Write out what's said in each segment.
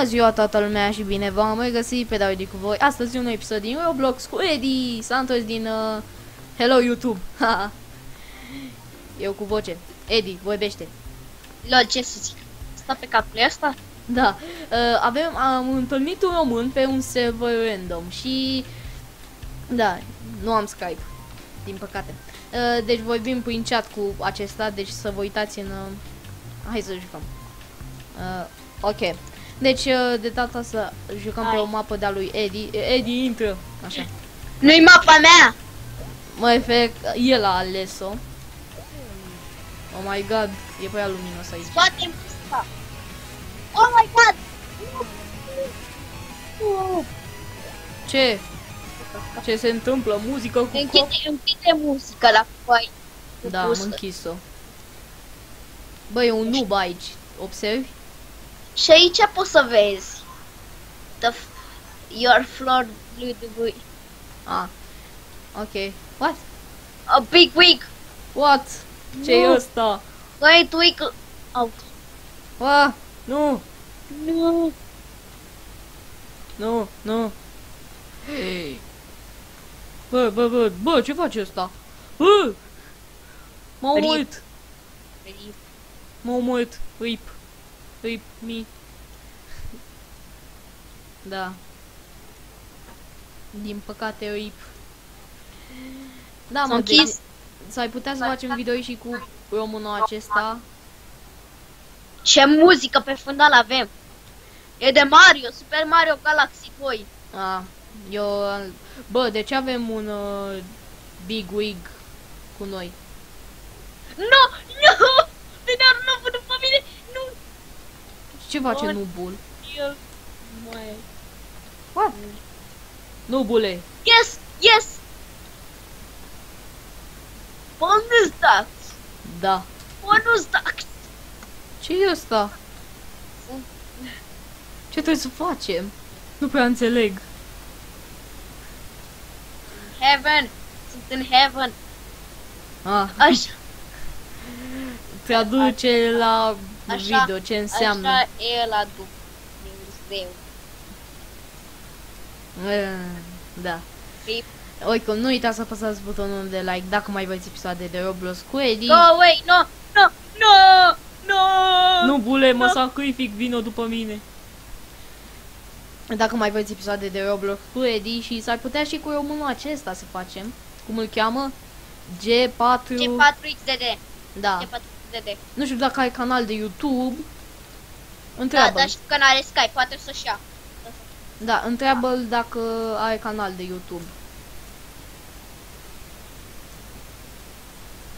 Bună ziua toată lumea și bine v-am regăsit pe David cu voi. Astăzi un episod din Roblox cu Eddie Santos din uh, Hello YouTube. Haha. Eu cu voce. Eddie, vorbește. Lol, ce să zic? Sta pe capul ăsta? Da, uh, avem, am întâlnit un român pe un server random și... Da, nu am Skype, din păcate. Uh, deci vorbim prin chat cu acesta, deci să vă uitați în... Uh, hai să jucăm. Uh, ok. Deci, uh, de data asta jucăm pe Hai. o mapă de-a lui Eddie. Eddie intră, așa. Nu-i mapa mea! Mă refer, el a ales-o. Oh my god, e prea luminos aici. Scoate muzica! Oh my god! Nu! Ce? Ce se întâmplă? Muzică cu cop? Închide, închide muzica la voi. Da, am închis-o. Bă, e un noob aici. Observi? Și aici poți să vezi. The f- your floor Ludwig. Ah. Ok. What? A big wig. What? ce e Nu. ăsta? Wait, wiggle. Out. Ah, nu, Nu. nu, nu. Hei. Bă, bă, bă, bă, ce face ăsta? Bă! M-a Rip. omorât, m-a omorât. Rip. Rip me. Da. Din păcate, rip. Da, S-a mă, deci, închis. s-ar putea să facem video și cu românul acesta. Ce muzică pe fundal avem. E de Mario, Super Mario Galaxy 2. A, eu... Bă, de ce avem un uh, Big Wig cu noi? Nu, nu! De dar nu văd după mine. Nu. Ce face Bun. nubul? El. Mai. What? Nubule! Yes, yes. Bonus ducks. Da. Bonus ducks. ce e ăsta? Ce trebuie să facem? Nu prea înțeleg. Heaven. Sunt în heaven. Ah, Așa, traduce la așa, video ce înseamnă. așa e la Dumnezeu. Eh, Da. Rip. Oricum, nu uitați să apăsați butonul de like dacă mai vreți episoade de Roblox cu Eddie. Go away, no, no, no, no. Nu, bule, mă No. sacrific, vino după mine. Dacă mai vreți episoade de Roblox cu Eddie și s-ar putea și cu românul acesta să facem. Cum îl cheamă? G4... G4XDD. Da. G4XDD. Nu știu dacă ai canal de YouTube. Da, Întreabă. dar știu că n-are Skype, poate să-și ia. Da, întreabă-l dacă are canal de YouTube.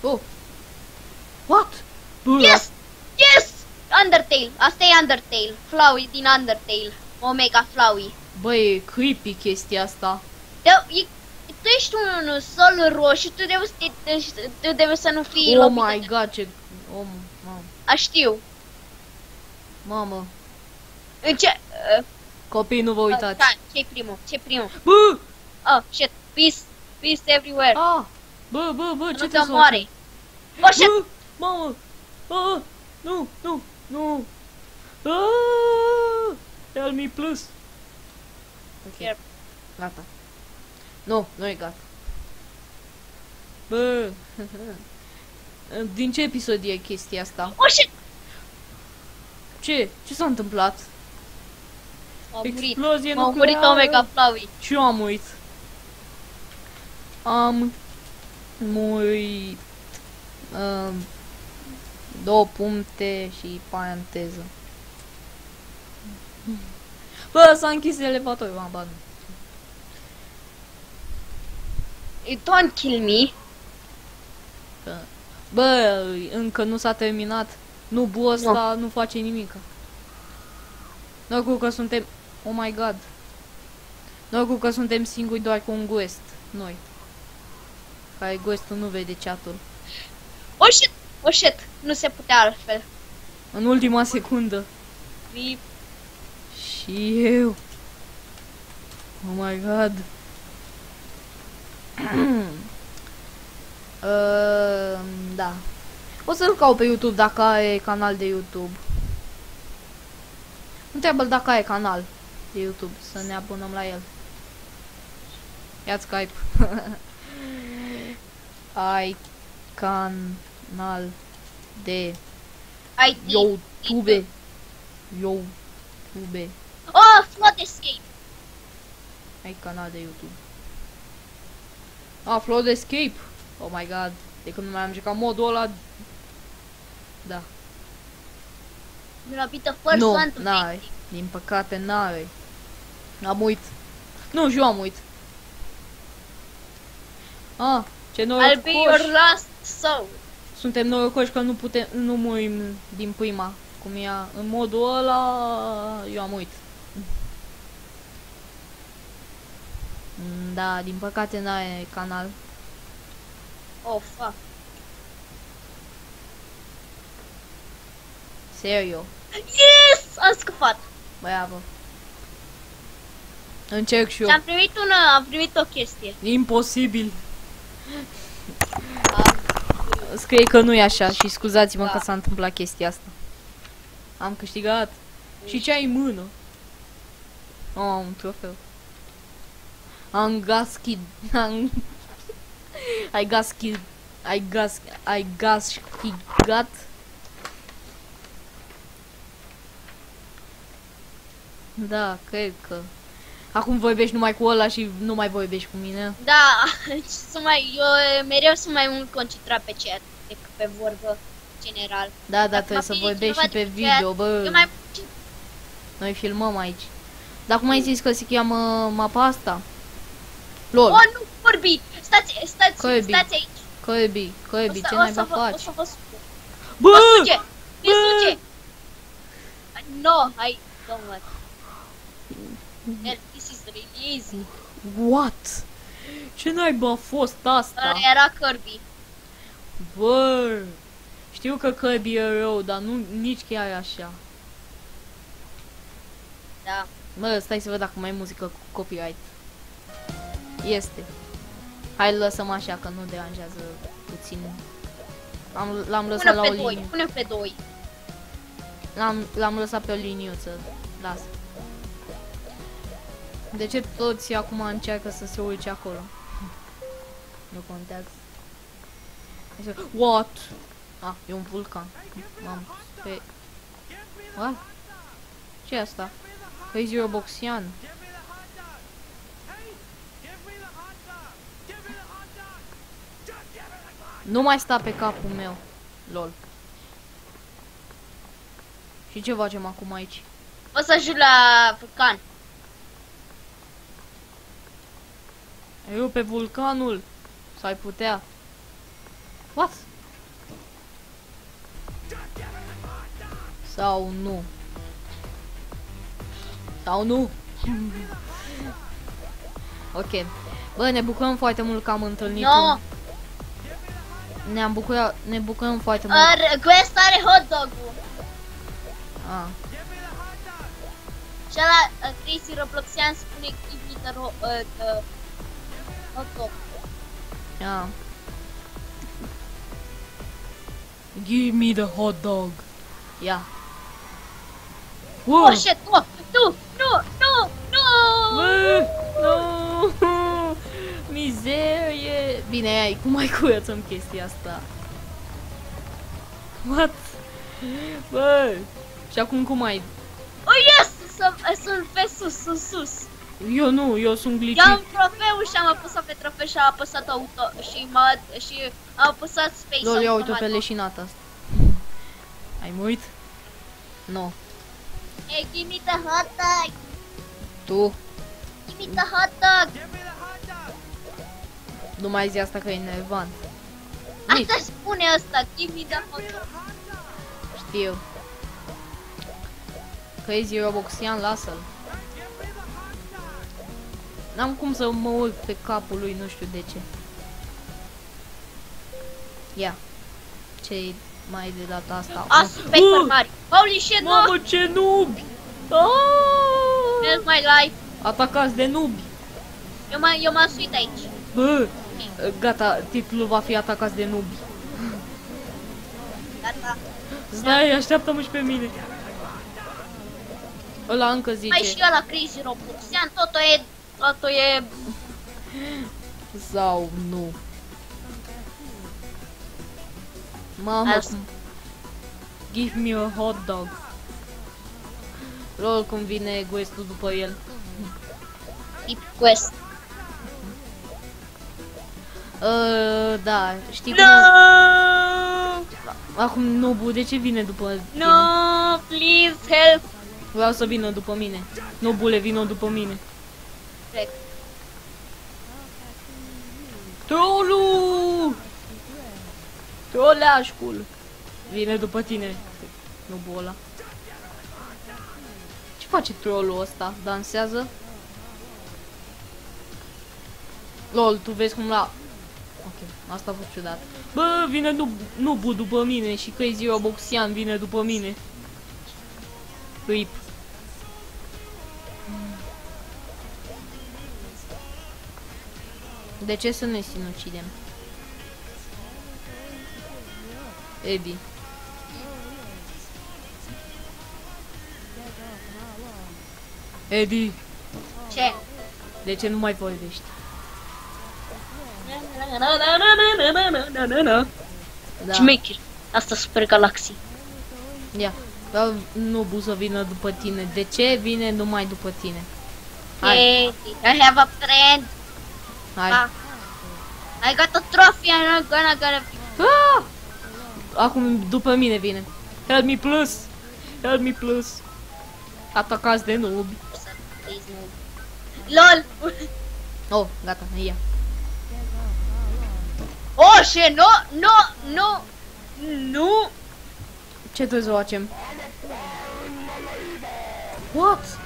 Oh. What? Bă, Yes! Yes! Undertale. Asta e Undertale. Flowey din Undertale. Omega Flowey. Bă, e creepy chestia asta. De, e, tu ești un sol roșu, tu trebuie, să te- tu trebuie să nu fii Oh lovit my de- god, ce... Oh, mamă. A, știu. mamă. În ce... Uh, Copii, nu vă uitați. Da, ce primul? ce primul? Bă! Oh, shit. Peace. Peace everywhere. Ah! Bă, bă, bă, ce nu te trebuie să omoare. Oh, shit. Bă, mamă! Ah! Nu, nu, nu! Ah! Help me plus! Ok, Here. gata. Nu, nu e gata. Bă! Din ce episod e chestia asta? Oh, shit. Ce? Ce s-a întâmplat? M-a murit. Explozie M-a murit nucleară! Omega Flowey. Și eu am murit. Am murit. Um, două puncte și paranteză. Bă, s-a închis elevatorul, am ban. You Don't kill me. Bă, încă nu s-a terminat. Nu, bu ăsta nu face nimic. Norocul că suntem... Oh my god. Norocul că suntem singuri doar cu un guest. Noi. Care guestul nu vede chatul. Oh, shit. Oh, shit. Nu se putea altfel. În ultima secundă. Rip. Și eu. Oh my god. uh, da. O să-l caut pe YouTube dacă are canal de YouTube. Întreabă-l dacă ai canal de YouTube, să ne abonăm la el. Ia Skype. ai canal de IT. YouTube. YouTube. Oh, flood escape. Ai canal de YouTube. Ah, Flood Escape. Oh my god. De când nu mai am jucat modul ăla. Da. You know, be the first nu, one to n-ai. make it. Din păcate n-ai. Am uit. Nu, și eu am uit. Ah, ce I'll be norocoși. your last soul. Suntem norocoși că nu putem, nu murim din prima. Cum e în modul ăla, eu am uit. Mm, Da, din păcate n-ai canal. Oh, fuck. Serio. Yes! Am scăpat. Bravo. Încerc și eu. Și am primit una, am primit o chestie. Imposibil. Scrie că nu e așa și scuzați-mă Da. că s-a întâmplat chestia asta. Am câștigat. Și ce ai în mână? Oh, un trofeu. Am gaschid. Am... Ai gaschid. Ai gas... Ai gaschid. Da, cred că. Acum vorbești numai cu ăla și nu mai vorbești cu mine. Da, sunt mai, eu mereu sunt mai mult concentrat pe chat decât pe vorbă general. Da, da, Dacă trebuie va să fi vorbești și cineva pe din chat, video, bă. Eu mai Noi filmăm aici. Dar cum ai zis că se cheamă mapa asta? LOL, Oh, nu vorbi! Stați, stați, Kirby. stați aici. Kirby, Kirby, O să- ce o naiba să vă- O faci? să vă spun. Bă! Mă suge! Mi Bă! suge! No, I don't want. Yeah, this is really easy. What? Ce naiba a fost asta? Ăla era Kirby. Bă! Știu că Kirby e rău, dar nu nici chiar așa. Da. Mă, stai să văd dacă mai e muzică cu copyright. Este. Hai lăsăm așa că nu deranjează puțin. Am, l-am lăsat Pune la pe o doi, linie. pune pe doi. L-am, l-am lăsat pe o liniuță. Las. De ce toți acum încearcă să se urce acolo? Nu contează. Hai să- What? Ah, e un vulcan. Mam, pe... What? ce e asta? Crazy Roboxian. Nu mai sta pe capul meu. Lol. Și ce facem acum aici? O să ajung la vulcan. Eu pe vulcanul. Să ai putea. What? Sau nu? Sau nu? ok. Bă, ne bucurăm foarte mult că am întâlnit No. un... Ne-am bucurat, ne bucurăm foarte mult. Are, Quest are hot dog-ul. Ah. Și ăla, uh, Crazy Robloxian spune give me the, ro- uh, the hot dog. Yeah. Give me the hot dog. Yeah. Wow. Oh shit, oh, nu, nu, nu, nu! Bă, nu. Mizerie. Bine, ai, cum mai curățăm chestia asta? What? Bă. Și acum cum ai? Oh yes, sunt, sunt pe sus, sunt sus. Eu nu, eu sunt Eu glicit. am trofeu și am apăsat pe trofeu și am apăsat auto și, m-a, și am apăsat space Lol, ia uite automat. pe leșinata asta. Ai mă uit? Nu. Hey, give me the hot dog! Tu. Give me the hot dog! Nu mai zi asta că e nervant. Nici. Asta spune asta, give me the hot dog! Știu. Crazy Roboxian, lasă-l. N-am cum să mă urc pe capul lui, nu știu de ce. Ia. ce mai de data asta? A, Super Uh! Mario! Holy shit, no! Mamă, ce nubi! Ah! Help my life! Atacați de nubi! Eu m-am eu m-am suit aici. Bă, gata, titlul va fi atacați de nubi. Gata. Stai, așteaptă-mă și pe mine. Ăla încă Mai zice. și ăla Crazy Robloxian, totul e, totul e... Sau nu. Mamă, Asta. cum... Give me a hot dog. Lol, cum vine Guestul după el. Tip Quest. Uh, da, știi No! cum... Acum Nobu, de ce vine după tine? No, please help. Vreau să vină după mine. Nobule, vină după mine. Trec. Trolul! Troleașcul! Vine după tine. Nobul ăla. Ce face trollul ăsta? Dansează? Lol, tu vezi cum la... Ok, asta a fost ciudat. Bă, vine nu, Nubu după mine și Crazy Roboxian vine după mine. Rip. De ce să ne sinucidem? Eddie. Eddie, Ce? de ce nu mai vorbești? Da. Șmecher. Asta Super Galaxy. Ia. Vreau Nubu să vină după tine. De ce vine numai după tine? Hai, Hey, I have a friend. hai. Ah. I got a trophy and I'm gonna gonna Ah! Acum după mine vine. Help me plus! Help me plus! Atacați de nubi. LOL! Oh, gata, ia. Oh, shit, no, no, no, nu! Ce trebuie să facem? What?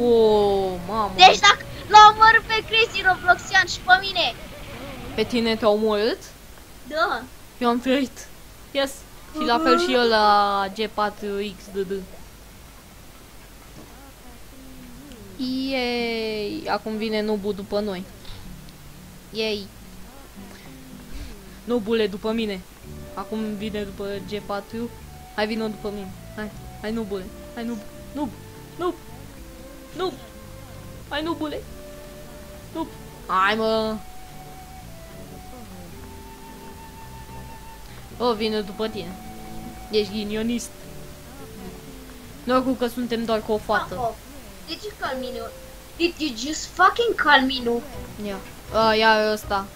Oh, mamă. Deci dacă l-am omorât pe Crazy Robloxian și pe mine. Pe tine te-au omorât? Da. Eu am trăit. Yes. Și la fel și eu la G4XDD. Yay! Acum vine Nubu după noi. Yay! Nubule după mine. Acum vine după G4. Hai vină după mine. Hai, hai Nubule. Hai Nub. Nub. Nub. Nub. Hai Nubule. Nub. Hai mă. O, vine după tine. Ești ghinionist. Norocul că suntem doar cu o fată. Oh, did you call me nu? Did you just fucking call me nu? Ia. A, ia ăsta.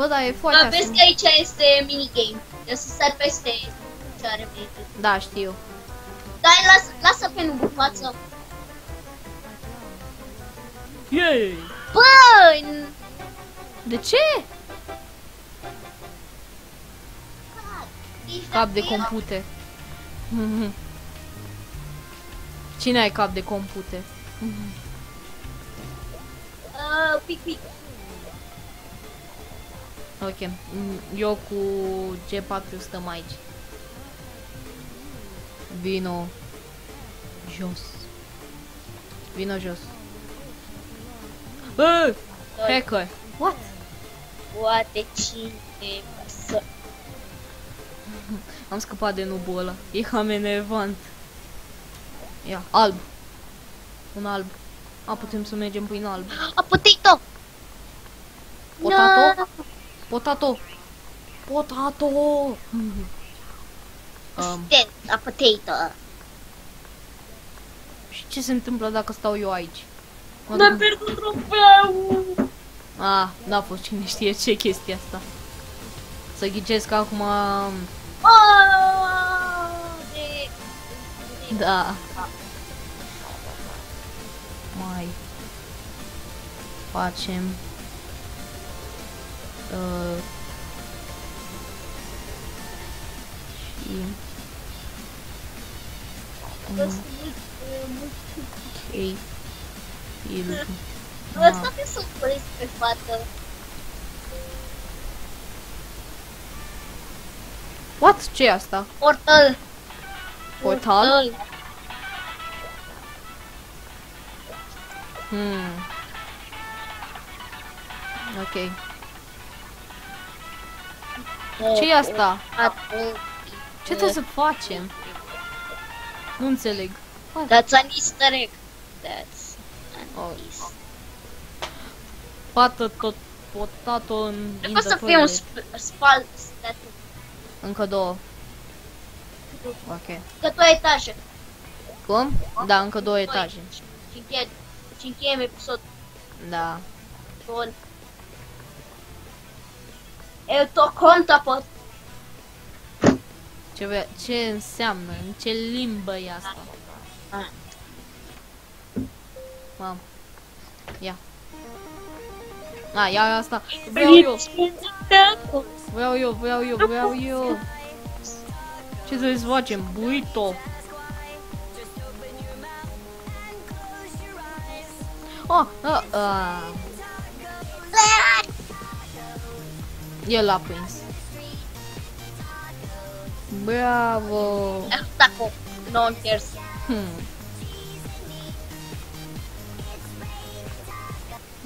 Bă, da, e foarte Bă, vezi asum. că aici este minigame. Trebuie să sar peste picioare pe Da, știu. Dai, lasă, lasă pe nubu față. Yay! Bă, De ce? Cap de computer. Cine ai cap de computer? Uh, pic, pic. Ok. Mm, Eu cu G4 stăm aici. Vino jos. Vino jos. Bă! Hacker! What? Poate cine să... Am scăpat de nubul ăla. E cam enervant. Ia, alb. Un alb. A, putem să mergem prin alb. A potato! Potato? No. Potato! Potato! um, Stand, a potato. și ce se întâmplă dacă stau eu aici? Mă Mi-am duc- pierdut trofeul! Ah, n-a fost cine știe ce chestia asta. Să ghicesc acum... Oh, de... Da. Mai facem uh, și Bă, un sunt mult, uh, mult. chei film. Bă, stai că să opresc pe fată. What? ce e asta? Portal. Portal? Hmm. Ok. Ce e asta? Ce trebuie să facem? Nu înțeleg. That's an easter egg. That's an Oh. easter Pată tot potato în Cred in că o the să fie un toilet. sp- spal statue. Încă două. Ok. Că două etaje. Cum? Da, încă două Doi. etaje. Și încheiem, și încheiem episodul. Da. Bun. Eu tot conta pe Ce, vrea, ce înseamnă? În ce limbă e asta? Ah. Mam. Ia. A, ia asta. Vreau eu. Vreau eu, vreau eu, vreau eu. Ce trebuie să facem? Burrito. Oh, ah, ah. El l-a prins. Bravo. Asta cu no one cares. Hmm.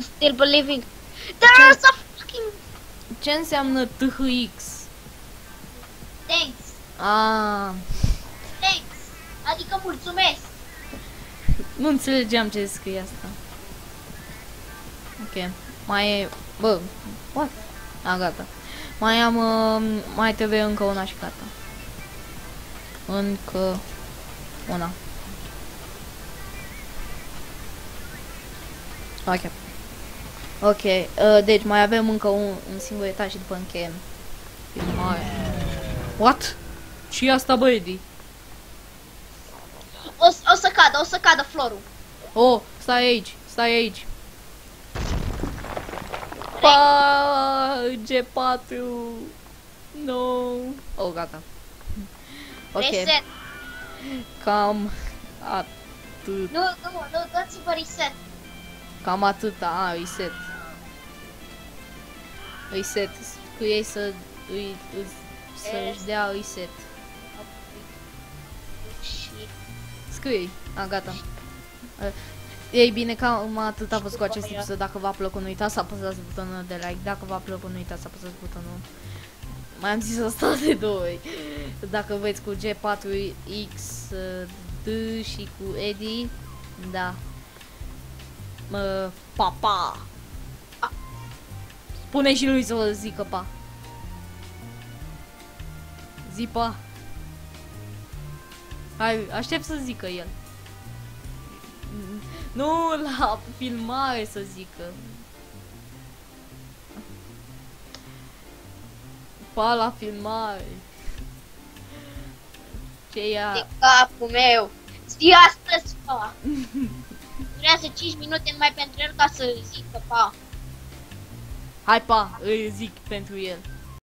Still believing. There's a fucking Ce înseamnă THX? thanks. Ah, Thanks. Adică mulțumesc. nu înțelegeam ce scrie asta. Ok. Mai e... Bă, what? A, gata. Mai am... Uh, mai trebuie încă una și gata. Încă una. Ok. Ok, uh, deci mai avem încă un, un singur etaj și după încheiem. Filmare. What? Și asta, bă, Eddie? O, s- o să cadă, o să cadă florul. Oh, stai aici, stai aici. Pa, G4. No. Oh, gata. Ok, Reset. cam atât. Nu, nu, nu, dați-vă reset. Cam atâta. A, reset. Reset. Scrie să îi, îți- să-și dea reset. Și Scrie. A, gata. Uh, Ei bine, cam atât a fost cu acest episod. Dacă v-a plăcut, nu uitați să apăsați butonul de like. Dacă v-a plăcut, nu uitați să apăsați butonul. Mai am zis asta de două ori. Dacă veți cu G4X uh, D și cu Eddie, da. Mă, pa, pa. Spune și lui să vă zică pa. Zi pa. Hai, aștept să zică el. Nu la filmare să zică. Pa la filmare. Ce de ia? capul meu. Zi astăzi, pa. Durează 5 minute numai pentru el ca să zică pa. Hai pa, îi zic pentru el.